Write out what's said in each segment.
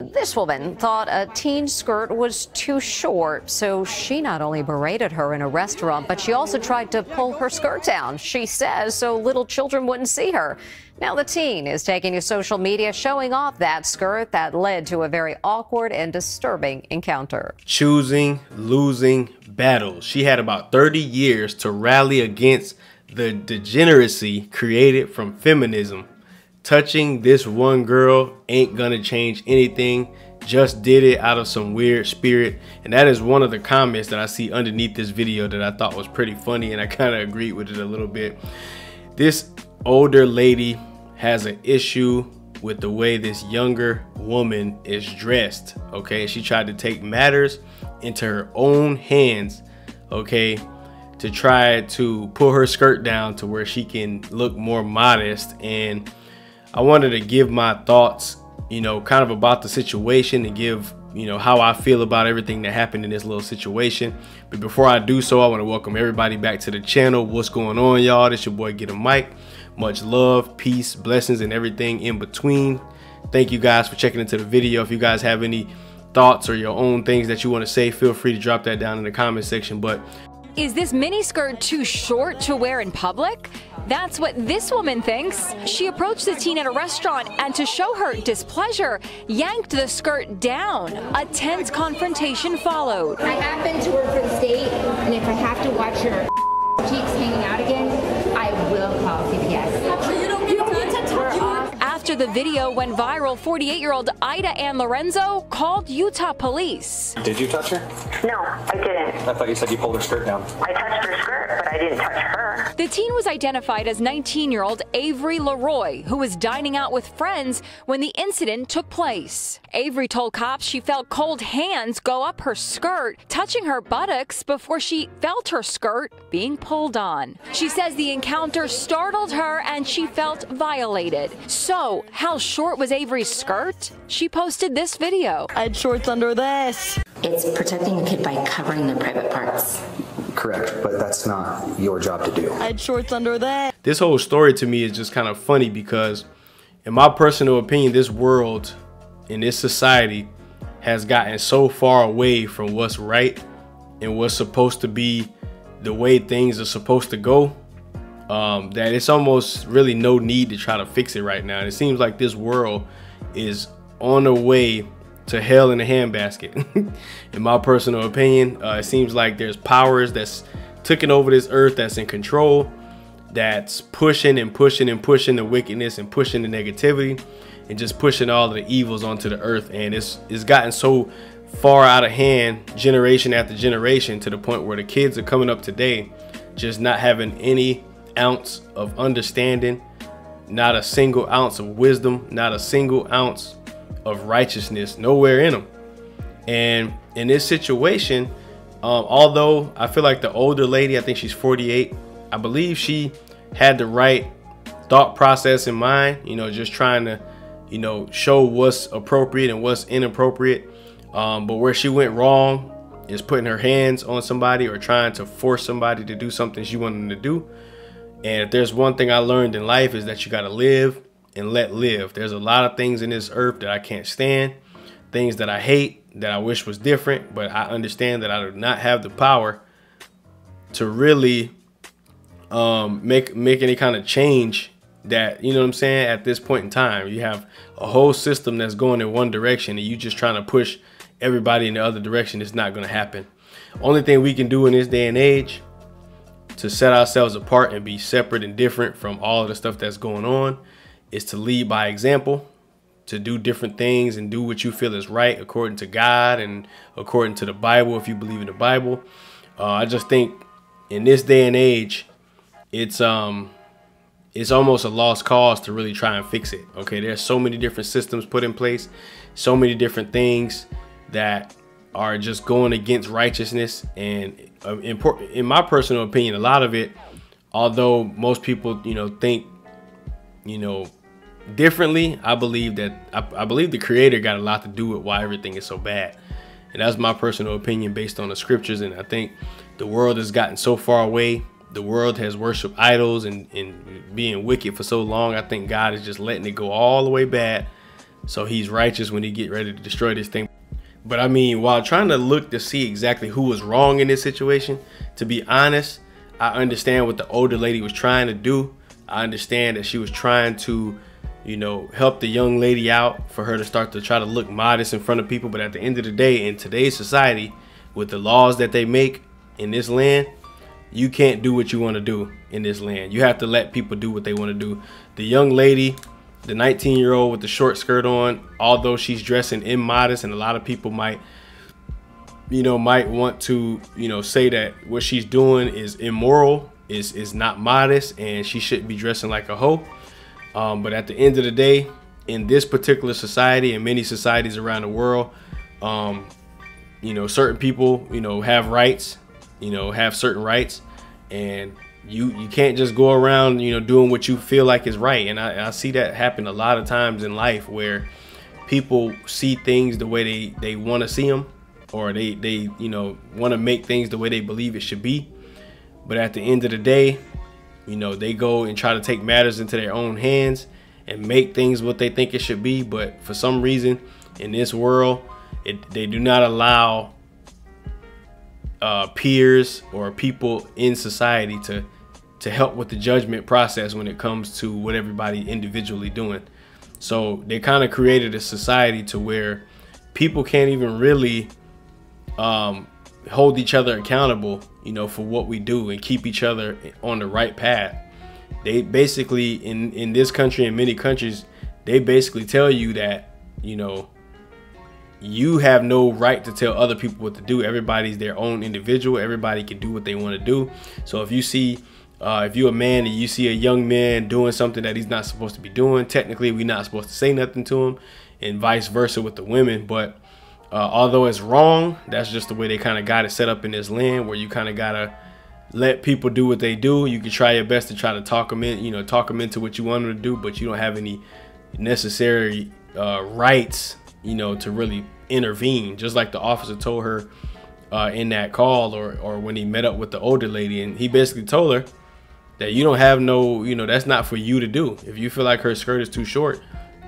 This woman thought a teen skirt was too short, so she not only berated her in a restaurant, but she also tried to pull her skirt down, she says, so little children wouldn't see her. Now the teen is taking to social media showing off that skirt that led to a very awkward and disturbing encounter. Choosing losing battles. She had about 30 years to rally against the degeneracy created from feminism touching this one girl ain't gonna change anything. Just did it out of some weird spirit. And that is one of the comments that i see underneath this video that i thought was pretty funny and i kind of agreed with it a little bit. This older lady has an issue with the way this younger woman is dressed okay? She tried to take matters into her own hands okay? To try to pull her skirt down to where she can look more modest and I wanted to give my thoughts, you know, kind of about the situation and give, you know, how I feel about everything that happened in this little situation. But before I do so, I want to welcome everybody back to the channel. What's going on, y'all? This your boy GetEmMike. Much love, peace, blessings, and everything in between. Thank you guys for checking into the video. If you guys have any thoughts or your own things that you want to say, feel free to drop that down in the comment section. But is this mini skirt too short to wear in public? That's what this woman thinks. She approached the teen at a restaurant and, to show her displeasure, yanked the skirt down. A tense confrontation followed. I happen to work for the state, and if I have to watch your cheeks hanging out again, the video went viral, 48-year-old Ida Ann Lorenzo called Utah police. Did you touch her? No, I didn't. I thought you said you pulled her skirt down. I touched her skirt, but I didn't touch her. The teen was identified as 19-year-old Avery Leroy, who was dining out with friends when the incident took place. Avery told cops she felt cold hands go up her skirt, touching her buttocks before she felt her skirt being pulled on. She says the encounter startled her and she felt violated. So, how short was Avery's skirt? She posted this video. I had shorts under this. It's protecting a kid by covering their private parts. Correct, but that's not your job to do. I had shorts under that. This whole story to me is just kind of funny because, in my personal opinion, this world, in this society, has gotten so far away from what's right and what's supposed to be the way things are supposed to go um, that it's almost really no need to try to fix it right now. And it seems like this world is on the way to hell in a handbasket. in my personal opinion, uh, it seems like there's powers that's taking over this earth that's in control, that's pushing and pushing and pushing the wickedness and pushing the negativity and just pushing all of the evils onto the earth. And it's it's gotten so far out of hand generation after generation to the point where the kids are coming up today just not having any ounce of understanding, not a single ounce of wisdom, not a single ounce of righteousness, nowhere in them. And in this situation, um, although I feel like the older lady, I think she's 48, I believe she had the right thought process in mind, you know, just trying to, you know, show what's appropriate and what's inappropriate. Um, but where she went wrong is putting her hands on somebody or trying to force somebody to do something she wanted them to do. And if there's one thing I learned in life is that you got to live and let live. There's a lot of things in this earth that I can't stand, things that I hate, that I wish was different, but I understand that I do not have the power to really um, make make any kind of change that you know what I'm saying at this point in time. You have a whole system that's going in one direction and you just trying to push everybody in the other direction. It's not going to happen. Only thing we can do in this day and age to set ourselves apart and be separate and different from all of the stuff that's going on is to lead by example, to do different things and do what you feel is right according to God and according to the Bible if you believe in the Bible. Uh, I just think in this day and age, it's um it's almost a lost cause to really try and fix it. Okay, there's so many different systems put in place, so many different things that are just going against righteousness. And uh, in my personal opinion a lot of it although most people you know think you know differently i believe that I, I, believe the creator got a lot to do with why everything is so bad. And that's my personal opinion based on the scriptures. And i think the world has gotten so far away. The world has worshiped idols and, and being wicked for so long. I think god is just letting it go all the way bad. So he's righteous when he get ready to destroy this thing. But I mean, while trying to look to see exactly who was wrong in this situation, to be honest, I understand what the older lady was trying to do. I understand that she was trying to, you know, help the young lady out for her to start to try to look modest in front of people. But at the end of the day, in today's society, with the laws that they make in this land, you can't do what you want to do in this land. You have to let people do what they want to do. The young lady, the 19 year old with the short skirt on, although she's dressing immodest, and a lot of people might, you know, might want to, you know, say that what she's doing is immoral, is is not modest, and she shouldn't be dressing like a hoe. Um, but at the end of the day, in this particular society and many societies around the world, um, you know, certain people, you know, have rights you know, have certain rights, and you you can't just go around, you know, doing what you feel like is right. And I, I see that happen a lot of times in life where people see things the way they they want to see them, or they they you know want to make things the way they believe it should be. But at the end of the day, you know, they go and try to take matters into their own hands and make things what they think it should be. But for some reason, in this world, it, they do not allow uh, peers or people in society to to help with the judgment process when it comes to what everybody individually doing. So they kind of created a society to where people can't even really um, hold each other accountable, you know, for what we do and keep each other on the right path. They basically in in this country and many countries, they basically tell you that, you know, you have no right to tell other people what to do. Everybody's their own individual. Everybody can do what they want to do. So if you see, uh, if you're a man and you see a young man doing something that he's not supposed to be doing, technically we're not supposed to say nothing to him, and vice versa with the women. But uh, although it's wrong, that's just the way they kind of got it set up in this land, where you kind of gotta let people do what they do. You can try your best to try to talk them in, you know, talk them into what you want them to do, but you don't have any necessary uh, rights you know, to really intervene, just like the officer told her uh, in that call or, or when he met up with the older lady. And he basically told her that you don't have no, you know, that's not for you to do. If you feel like her skirt is too short,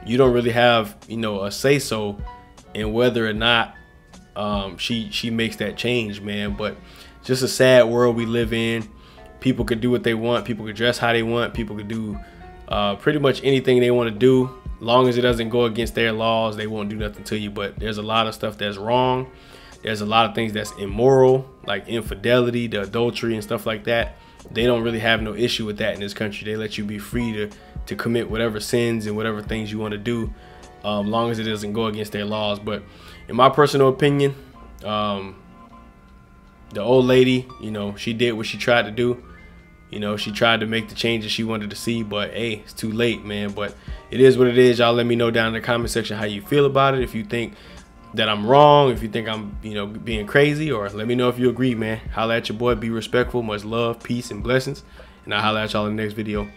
you don't really have, you know, a say so in whether or not um, she she makes that change, man. But just a sad world we live in. People could do what they want. People could dress how they want. People could do uh, pretty much anything they want to do long as it doesn't go against their laws, they won't do nothing to you. But there's a lot of stuff that's wrong. There's a lot of things that's immoral, like infidelity, the adultery, and stuff like that. They don't really have no issue with that in this country. They let you be free to to commit whatever sins and whatever things you want to do, um, long as it doesn't go against their laws. But in my personal opinion, um, the old lady, you know, she did what she tried to do. You know, she tried to make the changes she wanted to see, but hey, it's too late, man. But it is what it is. Y'all let me know down in the comment section how you feel about it. If you think that I'm wrong, if you think I'm, you know, being crazy, or let me know if you agree, man. Holla at your boy. Be respectful. Much love, peace, and blessings. And I'll holla at y'all in the next video.